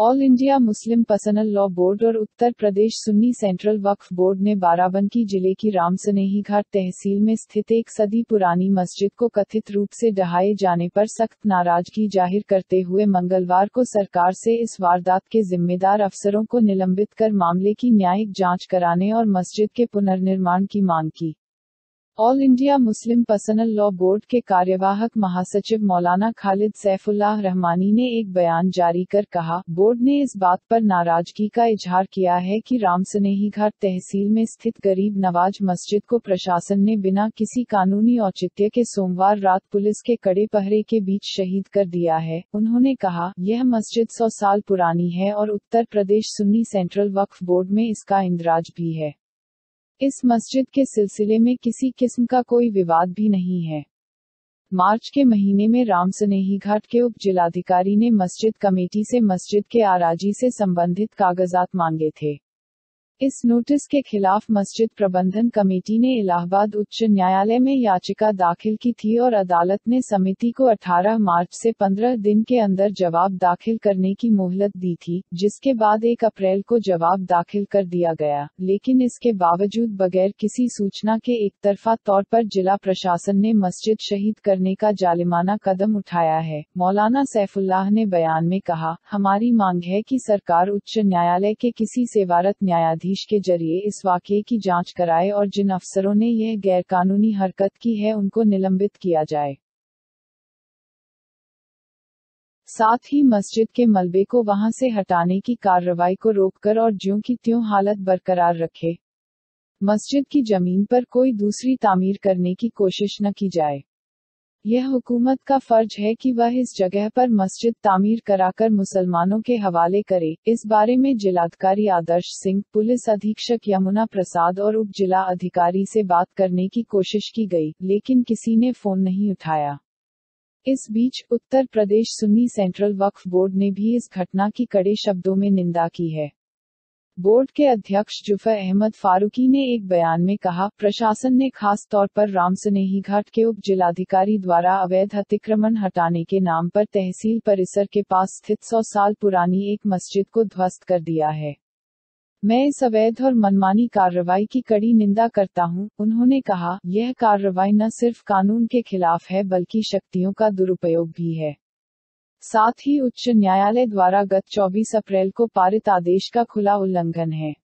All India Muslim personal law board और Uttar Pradesh Sunni central Waqf board ने बाराबंकी ज़िले की रामसनेही घाट तहसील में स्थित एक सदी पुरानी मस्जिद को कथित रूप से ढहाए जाने पर सख्त नाराज़गी ज़ाहिर करते हुए मंगलवार को सरकार से इस वारदात के जिम्मेदार अफसरों को निलंबित कर मामले की न्यायिक जाँच कराने और मस्जिद के पुनर्निर्माण की मांग की। All India Muslim Personal Law Board के कार्यवाहक महासचिव मौलाना खालिद सैफुल्लाह रहमानी ने एक बयान जारी कर कहा, बोर्ड ने इस बात पर नाराज़गी का इजहार किया है कि रामसनेही घाट तहसील में स्थित गरीब नवाज़ मस्जिद को प्रशासन ने बिना किसी कानूनी औचित्य के सोमवार रात पुलिस के कड़े पहरे के बीच शहीद कर दिया है। उन्होंने कहा, यह मस्जिद सौ साल पुरानी है और उत्तर प्रदेश सुन्नी सेंट्रल वक्फ बोर्ड में इसका इंदराज भी है। इस मस्जिद के सिलसिले में किसी किस्म का कोई विवाद भी नहीं है। मार्च के महीने में रामसनेही घाट के उप जिलाधिकारी ने मस्जिद कमेटी से मस्जिद के आराजी से संबंधित कागजात मांगे थे। इस नोटिस के खिलाफ मस्जिद प्रबंधन कमेटी ने इलाहाबाद उच्च न्यायालय में याचिका दाखिल की थी और अदालत ने समिति को 18 मार्च से 15 दिन के अंदर जवाब दाखिल करने की मोहलत दी थी, जिसके बाद 1 अप्रैल को जवाब दाखिल कर दिया गया। लेकिन इसके बावजूद बगैर किसी सूचना के एक तरफा तौर पर जिला प्रशासन ने मस्जिद शहीद करने का जालिमाना कदम उठाया है। मौलाना सैफुल्लाह ने बयान में कहा, हमारी मांग है कि सरकार उच्च न्यायालय के किसी सेवारत न्यायाधीश न्यायाधीश के ज़रिए इस वाक्य की जाँच कराए और जिन अफसरों ने यह गैरकानूनी हरकत की है उनको निलंबित किया जाए। साथ ही मस्जिद के मलबे को वहाँ से हटाने की कार्रवाई को रोककर और ज्यों की त्यों हालत बरकरार रखे। मस्जिद की ज़मीन पर कोई दूसरी तामीर करने की कोशिश न की जाए। यह हुकूमत का फ़र्ज़ है कि वह इस जगह पर मस्जिद तामीर कराकर मुसलमानों के हवाले करे। इस बारे में जिलाधिकारी आदर्श सिंह, पुलिस अधीक्षक यमुना प्रसाद और उप जिला अधिकारी से बात करने की कोशिश की गई, लेकिन किसी ने फ़ोन नहीं उठाया। इस बीच उत्तर प्रदेश सुन्नी सेंट्रल वक्फ बोर्ड ने भी इस घटना की कड़े शब्दों में निंदा की है। बोर्ड के अध्यक्ष जुफर अहमद फारूकी ने एक बयान में कहा प्रशासन ने खास तौर पर रामसनेही घाट के उप जिलाधिकारी द्वारा अवैध अतिक्रमण हटाने के नाम पर तहसील परिसर के पास स्थित सौ साल पुरानी एक मस्जिद को ध्वस्त कर दिया है। मैं इस अवैध और मनमानी कार्रवाई की कड़ी निंदा करता हूँ, उन्होंने कहा यह कार्रवाई न सिर्फ़ कानून के खिलाफ है बल्कि शक्तियों का दुरुपयोग भी है। साथ ही उच्च न्यायालय द्वारा गत 24 अप्रैल को पारित आदेश का खुला उल्लंघन है।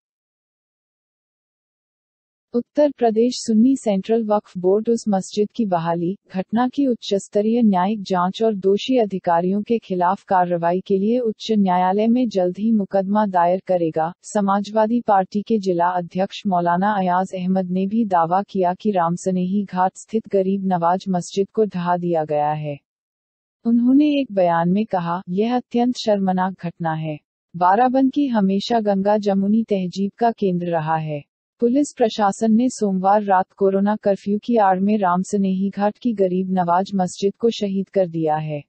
उत्तर प्रदेश सुन्नी सेंट्रल वक्फ बोर्ड उस मस्जिद की बहाली, घटना की उच्च स्तरीय न्यायिक जाँच और दोषी अधिकारियों के खिलाफ कार्रवाई के लिए उच्च न्यायालय में जल्द ही मुकदमा दायर करेगा, समाजवादी पार्टी के जिला अध्यक्ष मौलाना अयाज अहमद ने भी दावा किया कि रामसनेही घाट स्थित गरीब नवाज़ मस्जिद को ढहा दिया गया है। उन्होंने एक बयान में कहा, यह अत्यंत शर्मनाक घटना है। बाराबंकी हमेशा गंगा जमुनी तहजीब का केंद्र रहा है। पुलिस प्रशासन ने सोमवार रात कोरोना कर्फ्यू की आड़ में राम स्नेही घाट की गरीब नवाज़ मस्जिद को शहीद कर दिया है।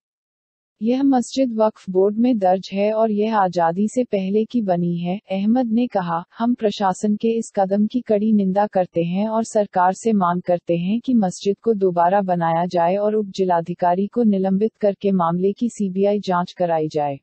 यह मस्जिद वक्फ बोर्ड में दर्ज है और यह आज़ादी से पहले की बनी है, अहमद ने कहा, हम प्रशासन के इस कदम की कड़ी निंदा करते हैं और सरकार से मांग करते हैं कि मस्जिद को दोबारा बनाया जाए और उप जिलाधिकारी को निलंबित करके मामले की सीबीआई जाँच कराई जाए।